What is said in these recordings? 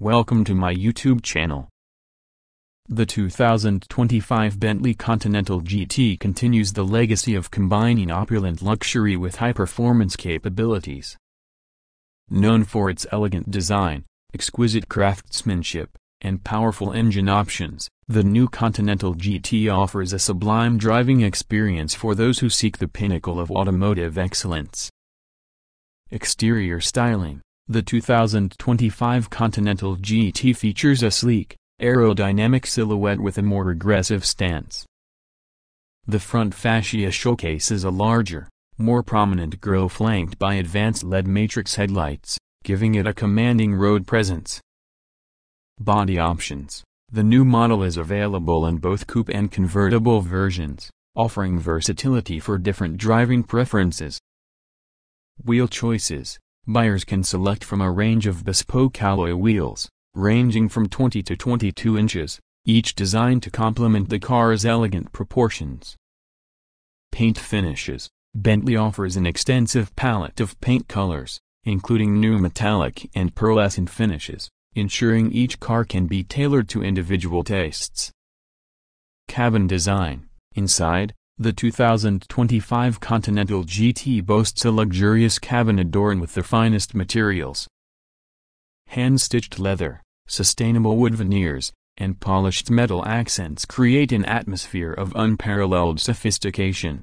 Welcome to my YouTube channel. The 2025 Bentley Continental GT continues the legacy of combining opulent luxury with high-performance capabilities. Known for its elegant design, exquisite craftsmanship, and powerful engine options, the new Continental GT offers a sublime driving experience for those who seek the pinnacle of automotive excellence. Exterior styling The 2025 Continental GT features a sleek, aerodynamic silhouette with a more aggressive stance. The front fascia showcases a larger, more prominent grille flanked by advanced LED matrix headlights, giving it a commanding road presence. Body options The new model is available in both coupe and convertible versions, offering versatility for different driving preferences. Wheel choices Buyers can select from a range of bespoke alloy wheels, ranging from 20 to 22 inches, each designed to complement the car's elegant proportions. Paint finishes Bentley offers an extensive palette of paint colors, including new metallic and pearlescent finishes, ensuring each car can be tailored to individual tastes. Cabin Design Inside, the 2025 Continental GT boasts a luxurious cabin adorned with the finest materials. Hand-stitched leather, sustainable wood veneers, and polished metal accents create an atmosphere of unparalleled sophistication.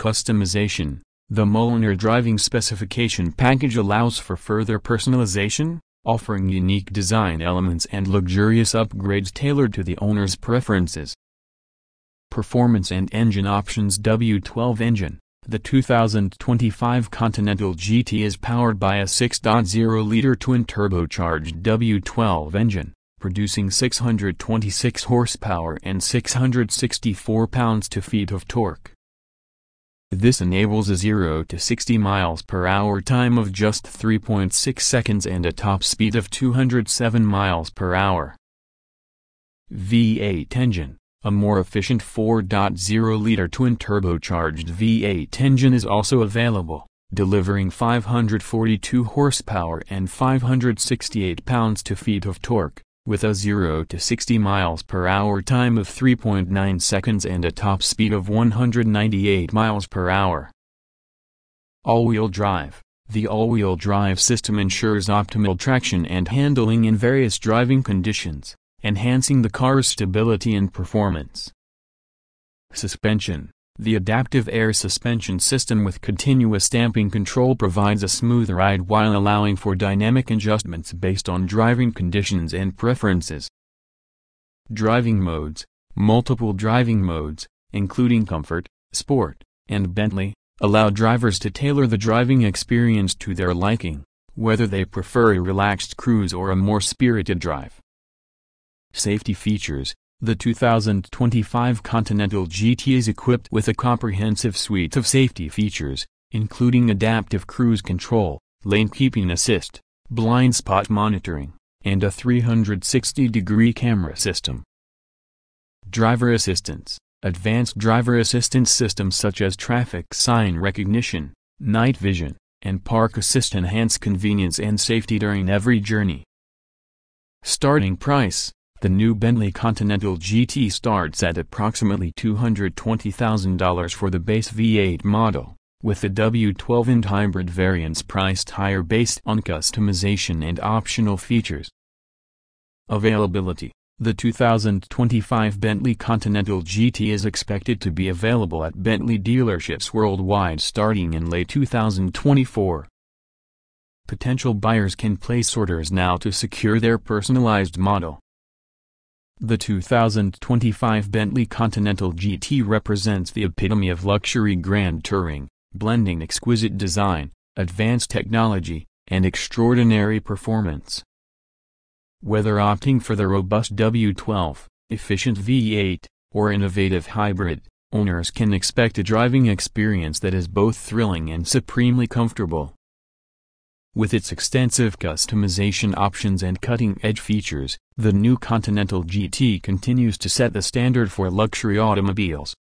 Customization The Mulliner driving specification package allows for further personalization, offering unique design elements and luxurious upgrades tailored to the owner's preferences. Performance and Engine Options W12 engine The 2025 Continental GT is powered by a 6.0-liter twin-turbocharged W12 engine, producing 626 horsepower and 664 pounds-to-feet of torque. This enables a 0 to 60 miles per hour time of just 3.6 seconds and a top speed of 207 miles per hour. V8 engine a more efficient 4.0-liter twin-turbocharged V8 engine is also available, delivering 542 horsepower and 568 pounds-to-feet of torque, with a 0 to 60 miles per hour time of 3.9 seconds and a top speed of 198 miles per hour. All-wheel drive The all-wheel drive system ensures optimal traction and handling in various driving conditions enhancing the car's stability and performance. Suspension The adaptive air suspension system with continuous damping control provides a smooth ride while allowing for dynamic adjustments based on driving conditions and preferences. Driving modes Multiple driving modes, including Comfort, Sport, and Bentley, allow drivers to tailor the driving experience to their liking, whether they prefer a relaxed cruise or a more spirited drive. Safety features The 2025 Continental GT is equipped with a comprehensive suite of safety features, including adaptive cruise control, lane keeping assist, blind spot monitoring, and a 360-degree camera system. Driver assistance Advanced driver assistance systems such as traffic sign recognition, night vision, and park assist enhance convenience and safety during every journey. Starting price the new Bentley Continental GT starts at approximately $220,000 for the base V8 model, with the W12 and hybrid variants priced higher based on customization and optional features. Availability The 2025 Bentley Continental GT is expected to be available at Bentley dealerships worldwide starting in late 2024. Potential buyers can place orders now to secure their personalized model. The 2025 Bentley Continental GT represents the epitome of luxury grand touring, blending exquisite design, advanced technology, and extraordinary performance. Whether opting for the robust W12, efficient V8, or innovative hybrid, owners can expect a driving experience that is both thrilling and supremely comfortable. With its extensive customization options and cutting-edge features, the new Continental GT continues to set the standard for luxury automobiles.